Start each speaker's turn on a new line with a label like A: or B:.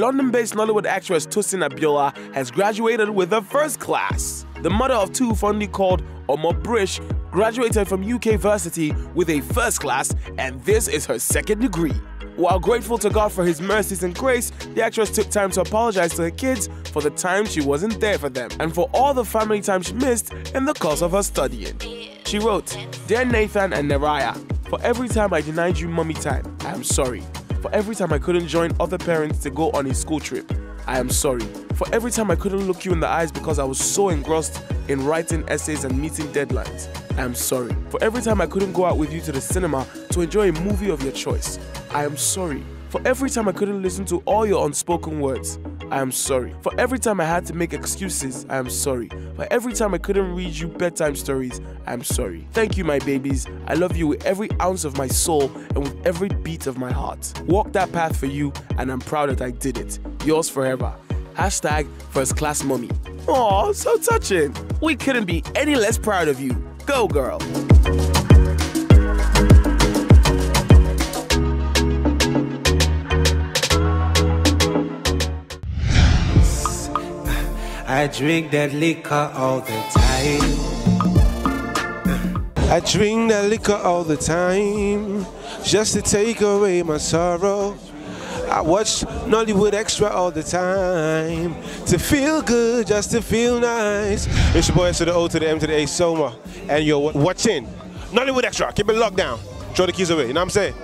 A: London-based Nollywood actress Tosin Abiola has graduated with a first class. The mother of two fondly called Omo Brish graduated from UK Varsity with a first class and this is her second degree. While grateful to God for his mercies and grace, the actress took time to apologize to her kids for the time she wasn't there for them and for all the family time she missed in the course of her studying. She wrote, Dear Nathan and Neraya, for every time I denied you mommy time, I am sorry. For every time I couldn't join other parents to go on a school trip, I am sorry. For every time I couldn't look you in the eyes because I was so engrossed in writing essays and meeting deadlines, I am sorry. For every time I couldn't go out with you to the cinema to enjoy a movie of your choice, I am sorry. For every time I couldn't listen to all your unspoken words, I am sorry. For every time I had to make excuses, I am sorry. For every time I couldn't read you bedtime stories, I am sorry. Thank you, my babies. I love you with every ounce of my soul and with every beat of my heart. Walk that path for you, and I'm proud that I did it. Yours forever. Hashtag first class mommy. Aw, so touching. We couldn't be any less proud of you. Go, girl.
B: I drink that liquor all the time.
C: I drink that liquor all the time just to take away my sorrow. I watch Nollywood Extra all the time to feel good, just to feel nice. It's your boy S to the O to the M to the A Soma, and you're watching Nollywood Extra. Keep it locked down. Throw the keys away. You know what I'm saying?